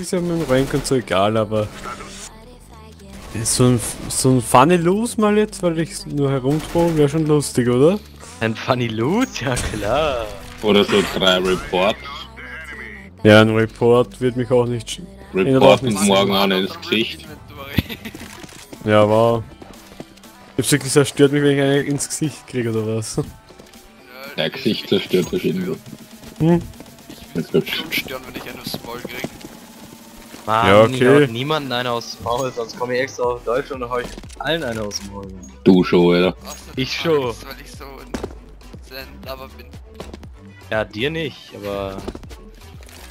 Ist ja mit dem Rank und so egal, aber so ein, so ein Funny Loose mal jetzt, weil ich nur herumtraue, wäre schon lustig, oder? Ein Funny Loot? Ja klar. Oder so drei Reports. Ja, ein Report wird mich auch nicht... sch- Report doch. morgen einer ins Gesicht. Ja, wow. Ich hab's wirklich zerstört mich, wenn ich eine ins Gesicht kriege oder was. Der Gesicht zerstört verschiedene. Hm? Ich schon stören, wenn ich einen aufs Maul krieg. Mann, Ja, okay. niemanden einer aus dem Maul, sonst komme ich extra auf Deutschland und hau ich allen einer aus dem Maul. Du schon, Alter. Außer Ich schon. Weil ich so ein, Lover bin. Ja, dir nicht, aber...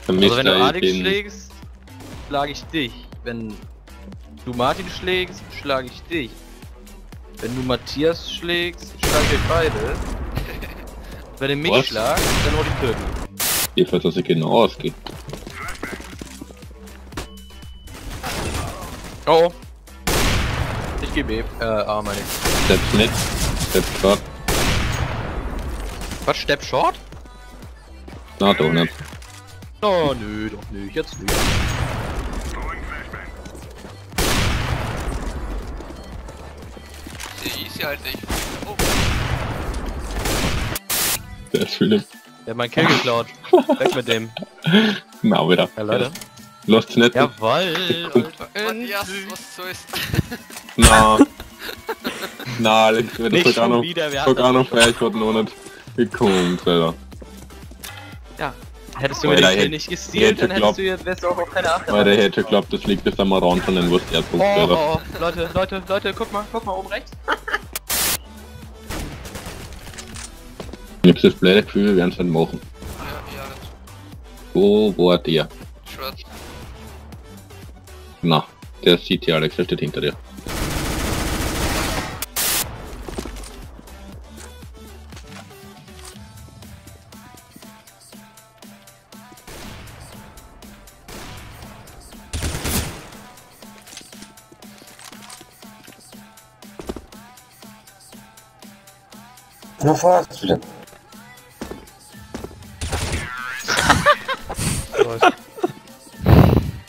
Also wenn du Alex schlägst, schlage ich dich. Wenn du Martin schlägst, schlage ich dich. Wenn du Matthias schlägst, schlage ich beide. Wenn du mich Was? schlagst, dann hau ich töten. Ich weiß, dass er genau ausgeht. Oh. Ich geh B. Äh, A meine ich. Steps nicht. Steps short. Was, Step Short? Na, doch nicht. Oh, nö, doch nö, jetzt nicht. Sehr easy, Alter. Ich. Oh, Der ist Philipp. Der hat meinen Kill geklaut. Weg mit dem. Na, wieder. Ja, Leute. Lasst nicht. Jawoll. Matthias, was soll's? Na. Na, Alex, wenn du noch. wieder, wir hatten Sogar das noch nicht gekommen, Alter. Ja. Hättest du mir den hätte- nicht gestealt, dann hättest glaubt- du jetzt wärst du auch auf keine Acht. Weil der hätte geglaubt, das liegt jetzt am Rand von den Punkt, Oh, oh, oh, Leute, Leute, Leute, guck mal, guck mal oben rechts. Ich hab das blöde Gefühl, wir werden es nicht machen. Ja, ja. Wo war der? Short. Na, der sieht ja Alex, der steht hinter dir. Nur vorwärts bitte.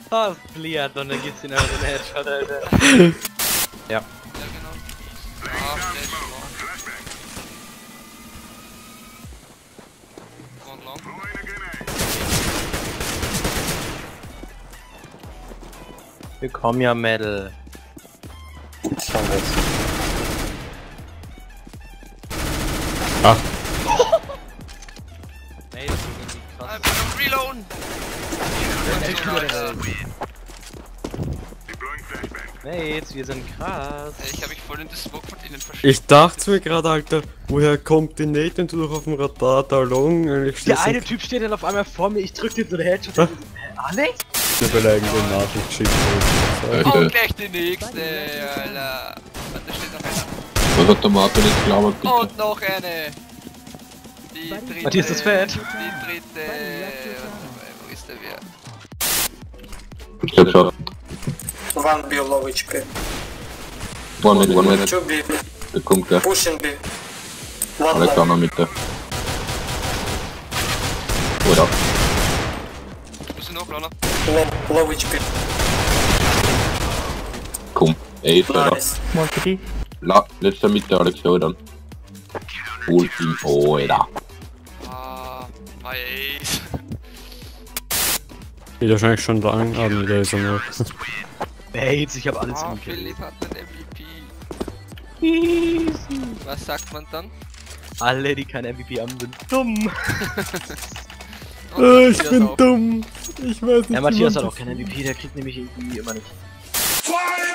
Oh, das Bliat dann gibt's ihn einfach den Headshot, Alter. ja. Ja, genau. Oh, Wir kommen ja, Mädel. Jetzt haben wir's. Ach, Ey, das ist irgendwie krass. Einfach nur reloaden! Mates, wir sind krass. Ey, Ich hab mich voll in das Smoke von denen verschickt. ich dachte mir gerade, Alter, woher kommt die Nate, wenn du doch auf dem Radar da long eigentlich Der eine Typ steht dann auf einmal vor mir, ich drück den so den Headshot. Hä, Alex? mir beleidigende Nachricht schicken willst. Oh, Alter, gleich die nächste, Alter. Da steht noch einer. Hat der Martin jetzt gelabert, bitte? Und noch eine. Die dritte. Matthias ist fett. Die dritte. Wo ist der wer? Step short. One B low HP. One minute, one minute. Two B. Der kommt gleich. Pushing B. One low. auch noch Mitte. Oder? Ich muss ihn hochladen. Low, low HP. Komm. Ey, Alter. Nice. La, letzter Mitte, Alex, ja dann. Hol ihn, oh, Alter. Ah, my ace. Geht wahrscheinlich schon lang, aber nee, da ist er noch. Mates, ich hab alles Ah, im. Philipp hat den MVP. Was sagt man dann? Alle, die kein MVP haben, sind dumm. Äh, ich bin auch. dumm. Ich weiß nicht. Ja, Matthias hat auch kein MVP, der kriegt nämlich irgendwie immer nicht. Fire